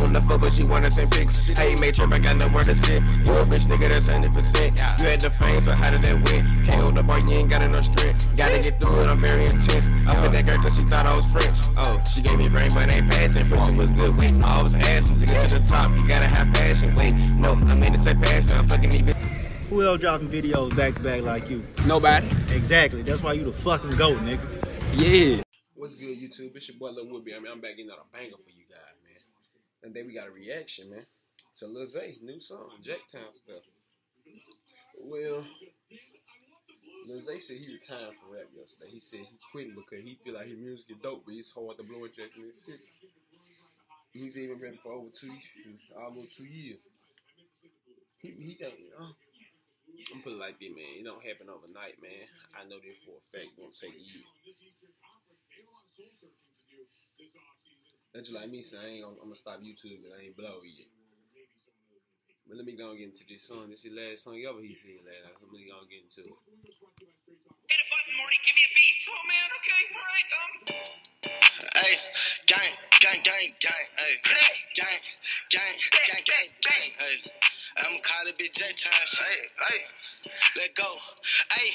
don't wanna fuck, but she wanna send pics. How you made trip, I got nowhere to sit. You a bitch, nigga, that's 100%. You had the fame, so how did that win? Can't hold the bar, you ain't got enough strength. Gotta get through it, I'm very intense. I put that girl cause she thought I was French. Oh, she gave me brain, but ain't passing. Pussy was good, wait, no, I was asking. To get to the top, you gotta have passion. Wait, no, I mean to say passion. I'm fucking these bitches. Who else dropping videos back to back like you? Nobody. Exactly. That's why you the fucking goat, nigga. Yeah. What's good, YouTube? It's your boy Lil Woodberry. I mean, I'm back getting out a banger for you guys, man. And then we got a reaction, man, to Lil new song, Jacktown stuff. Well, Lil said he retired from rap yesterday. He said he quitting because he feel like his music is dope, but it's hard to blow in Jackson City. He's even rapping for over two, almost two years. He, he think, uh, you know, I'm put it like this, man. It don't happen overnight, man. I know this for a fact. It won't take years. That's just like me saying I ain't gonna, I'm gonna stop YouTube and I ain't blow yet. But let me go and get into this song. This is the last song ever he said last. Let me go and get into it. Hit a button, Morty. Give me a beat. Oh man, okay, right. Um. Hey, gang, gang, gang, gang, hey, gang, gang, gang, gang, gang, hey. I'ma call it bitch J time shit. Hey, hey. Let go. Hey,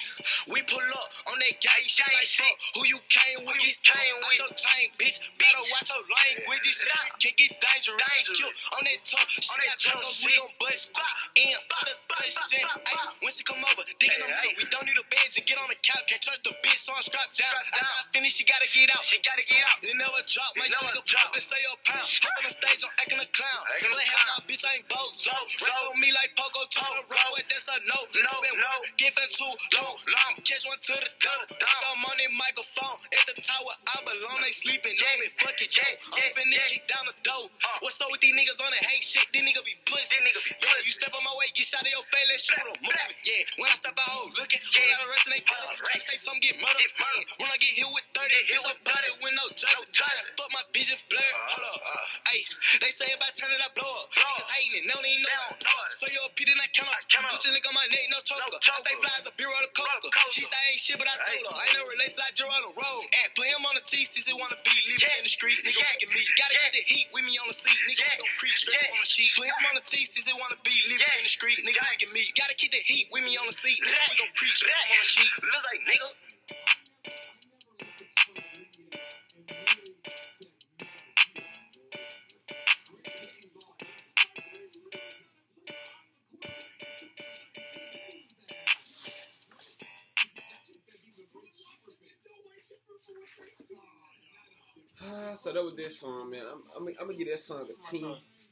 we pull up on that gang shit like fuck. Who you came with? you Get came out with. your chain, bitch. Better watch your language. This shit can get dangerous. Dangerous. Kill on that tongue. She On that drunk, we gon' bust squat in the station. Hey, when she come over, digging Hey, me. We don't need a bed to get on the couch. Can't trust the bitch, so I'm strapped down. Strapped down. After I finish, she gotta get out. She gotta get out. It never drop, my It never nigga drop. and say your pound. Hop on the stage, I'm acting a clown. Play hell nah, bitch, I ain't bozo. Race on me like Pogo, tryna Pogo. roll with that's a no. No, no. Giving too long, long. Catch one to the dome. I'm on that microphone. At the tower, I belong. They sleeping on me. Fuck it, yeah. I'm finna kick down the door. Uh. What's up with these niggas on the hate shit? These niggas be pussy. These niggas be Yeah. You step on my way, get shot in your face, let's shoot 'em. Move it. Yeah, when I step out, oh, looking, Yeah. got a rest and they Uh, better. right. Say something, get murdered. When I get hit with 30, Get hit it's a with 30. with no. No. Fuck my vision blurred. Uh, Hold up. uh. Hey, they say about time that I blow up. Niggas hating it, they don't even know. So you're a P, then I come up. up. Gucci lick on my neck, no choker. Choker. Stay fly as a beer coaster. Roller coaster. She say I ain't shit, but I Hey. I ain't no relation, I just on the road. And put him on the T, since they wanna be living Yeah. in the street. Nigga, Yeah. we can meet. Gotta Yeah. get the heat with me on the seat. Nigga, Yeah. we gon' creep straight Yeah. on the sheet. Put him on the T, since they wanna be living in the street. Nigga, we can meet. Gotta keep the heat with me on the seat. Nigga, we gon' creep straight on the sheet. Look like nigga. So that was that song, man. I'm, I'm, I'm gonna give that song a 10.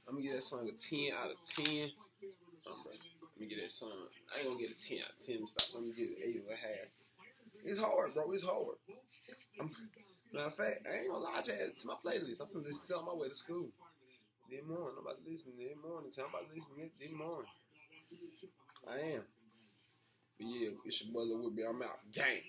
I'm gonna give that song a 10 out of 10. Um, let me give that song. I ain't gonna get a 10 out of 10. Stop. Let me give it 8 and a half. It's hard, bro. It's hard. I'm, matter of fact, I ain't gonna lie. Add it to my playlist. I'm finna listen to my way to school. Then morning. I'm about to listen then morning. I'm about to listen then morning. I am. But yeah, it's your Lil Woodberry. I'm out. Gang.